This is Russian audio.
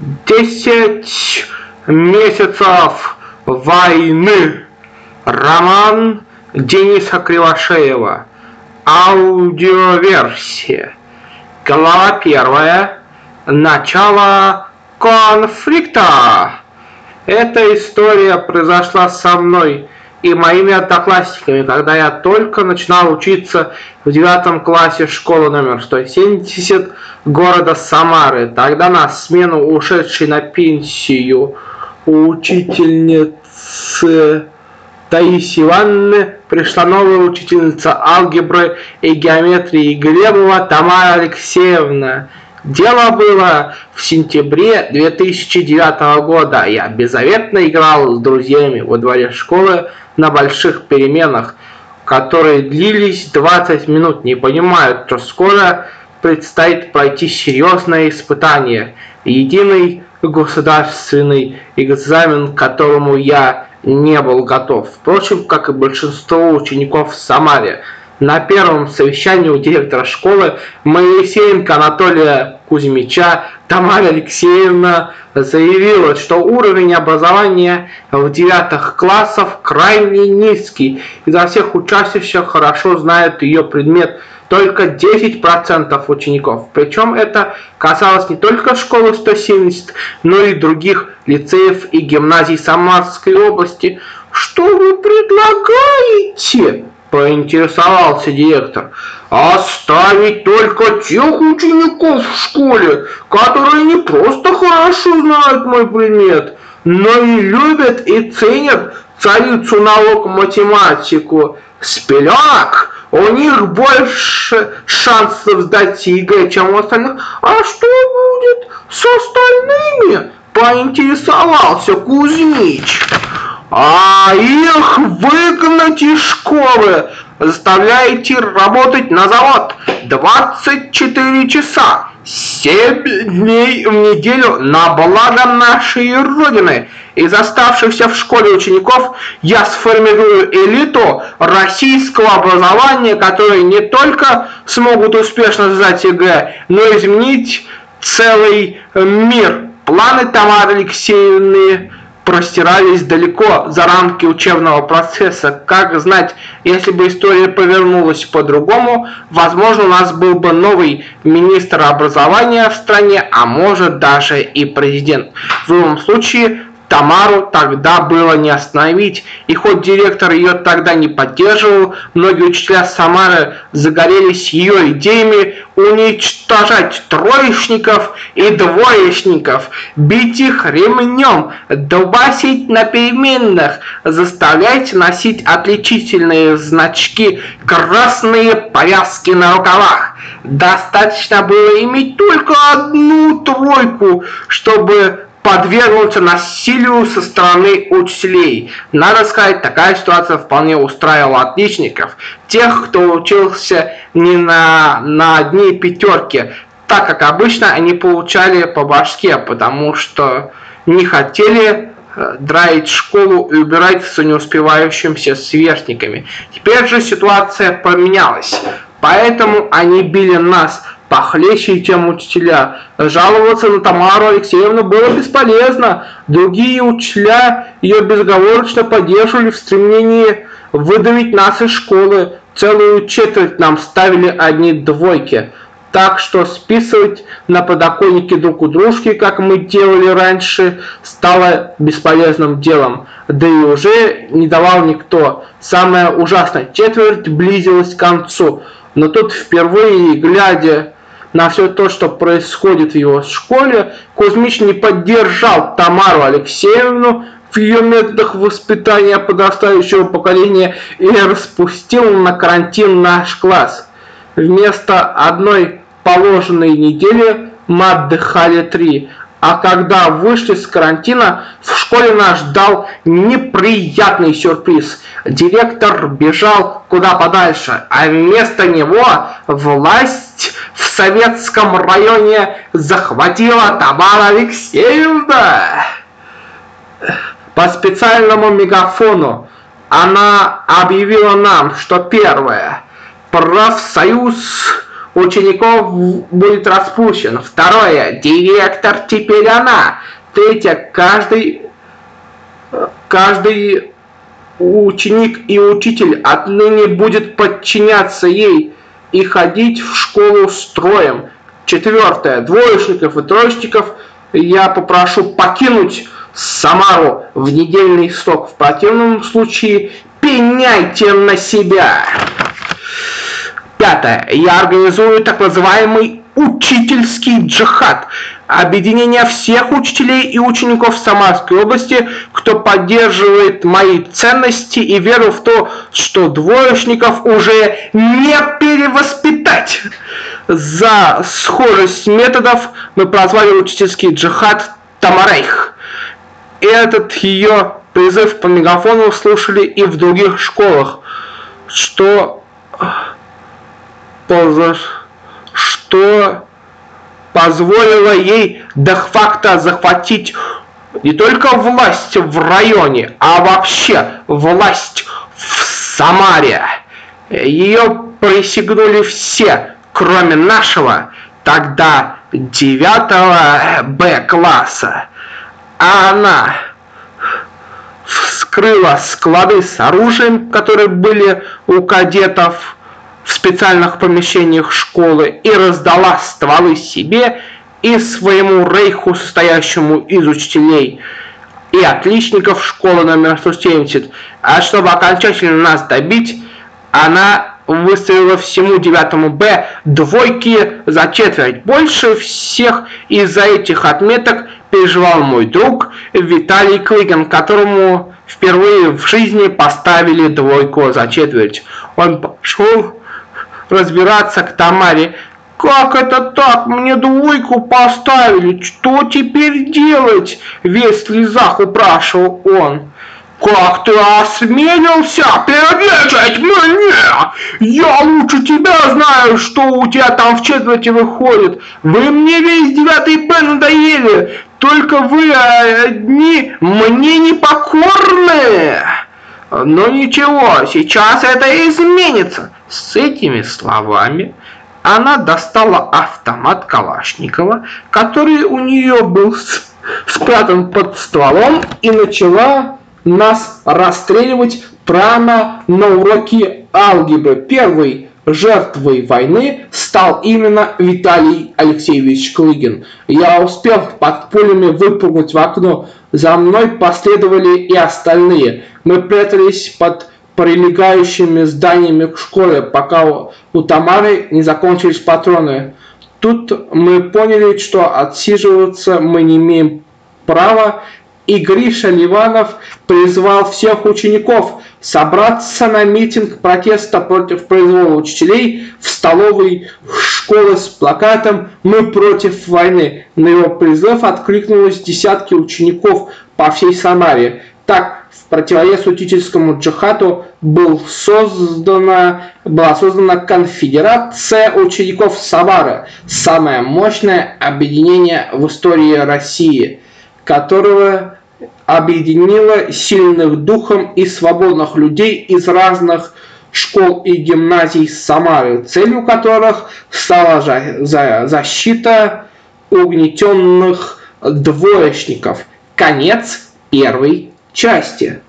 Десять месяцев войны. Роман Дениса Кривошеева. Аудиоверсия. Глава первая. Начало конфликта. Эта история произошла со мной и моими одноклассниками, когда я только начинал учиться в девятом классе школы номер 170 города Самары. Тогда на смену ушедшей на пенсию учительницы Таисии Ивановны пришла новая учительница алгебры и геометрии Глебова Тамара Алексеевна. Дело было в сентябре 2009 года. Я беззаветно играл с друзьями во дворе школы на больших переменах, которые длились 20 минут, не понимают, что скоро предстоит пройти серьезное испытание, единый государственный экзамен, к которому я не был готов. Впрочем, как и большинство учеников в Самаре, на первом совещании у директора школы Моисеенко Анатолия Кузьмича Тамара Алексеевна заявила, что уровень образования в девятых классах крайне низкий. Изо всех учащихся хорошо знают ее предмет только 10% учеников. Причем это касалось не только школы 170, но и других лицеев и гимназий Самарской области. Что вы предлагаете? Поинтересовался директор. Оставить только тех учеников в школе, которые не просто хорошо знают мой предмет, но и любят и ценят царицу наук математику. С пеленок у них больше шансов сдать ЕГЭ, чем у остальных. А что будет с остальными? Поинтересовался Кузьмич а их выгнать из школы, заставляете работать на завод 24 часа, 7 дней в неделю на благо нашей Родины. Из оставшихся в школе учеников я сформирую элиту российского образования, которые не только смогут успешно сдать ЕГЭ, но изменить целый мир. Планы Тамары Алексеевны простирались далеко за рамки учебного процесса. Как знать, если бы история повернулась по-другому, возможно, у нас был бы новый министр образования в стране, а может даже и президент. В любом случае, Тамару тогда было не остановить, и хоть директор ее тогда не поддерживал, многие учителя Самары загорелись ее идеями уничтожать троечников и двоечников, бить их ремнем, долбасить на переменных, заставлять носить отличительные значки, красные повязки на рукавах. Достаточно было иметь только одну тройку, чтобы подвергнуться насилию со стороны учителей. Надо сказать, такая ситуация вполне устраивала отличников, тех, кто учился не на, на одни пятерки, так как обычно они получали по башке, потому что не хотели э, драить школу и убирать с неуспевающимся сверстниками. Теперь же ситуация поменялась, поэтому они били нас – похлеще, чем учителя. Жаловаться на Тамару Алексеевну было бесполезно. Другие учителя ее безоговорочно поддерживали в стремлении выдавить нас из школы. Целую четверть нам ставили одни двойки. Так что списывать на подоконнике друг у дружки, как мы делали раньше, стало бесполезным делом. Да и уже не давал никто. Самое ужасное, четверть близилась к концу. Но тут впервые, глядя на все то, что происходит в его школе, Кузьмич не поддержал Тамару Алексеевну в ее методах воспитания подрастающего поколения и распустил на карантин наш класс. Вместо одной положенной недели мы отдыхали три, а когда вышли с карантина, в школе нас ждал неприятный сюрприз. Директор бежал куда подальше, а вместо него власть советском районе захватила Тамара Алексеевна. По специальному мегафону она объявила нам, что первое, профсоюз учеников будет распущен. Второе, директор теперь она. Третье, каждый, каждый ученик и учитель отныне будет подчиняться ей и ходить в школу строем. Четвертое, двоечников и троечников я попрошу покинуть Самару в недельный срок. В противном случае пеняйте на себя. Пятое. Я организую так называемый учительский джихад. Объединение всех учителей и учеников Самарской области, кто поддерживает мои ценности и веру в то, что двоечников уже не перевоспитать. За схожесть методов мы прозвали учительский джихад Тамарейх. Этот ее призыв по мегафону слушали и в других школах, что, что позволило ей де-факто захватить не только власть в районе, а вообще власть в Самаре. Ее присягнули все, кроме нашего, тогда 9 Б класса а она вскрыла склады с оружием, которые были у кадетов в специальных помещениях школы и раздала стволы себе и своему рейху, состоящему из учителей и отличников школы номер 170. А чтобы окончательно нас добить, она выставила всему 9 Б двойки за четверть. Больше всех из-за этих отметок переживал мой друг Виталий Клыгин, которому впервые в жизни поставили двойку за четверть. Он пошел разбираться к Тамаре. «Как это так? Мне двойку поставили. Что теперь делать?» Весь в слезах упрашивал он. «Как ты осмелился перечить мне? Я лучше тебя знаю, что у тебя там в четверти выходит. Вы мне весь девятый Б надоели. Только вы одни мне непокорны. Но ничего, сейчас это изменится. С этими словами она достала автомат Калашникова, который у нее был спрятан под стволом, и начала нас расстреливать прямо на уроке алгебры. Первый жертвой войны стал именно Виталий Алексеевич Клыгин. Я успел под пулями выпрыгнуть в окно. За мной последовали и остальные. Мы прятались под прилегающими зданиями к школе, пока у Тамары не закончились патроны. Тут мы поняли, что отсиживаться мы не имеем права, и Гриша Ливанов призвал всех учеников собраться на митинг протеста против произвола учителей в столовой школы с плакатом «Мы против войны». На его призыв откликнулось десятки учеников по всей Самаре. Так, в противовес учительскому джихаду был создана, была создана конфедерация учеников Самары, самое мощное объединение в истории России, которого объединила сильных духом и свободных людей из разных школ и гимназий Самары, целью которых стала защита угнетенных двоечников. Конец первой части.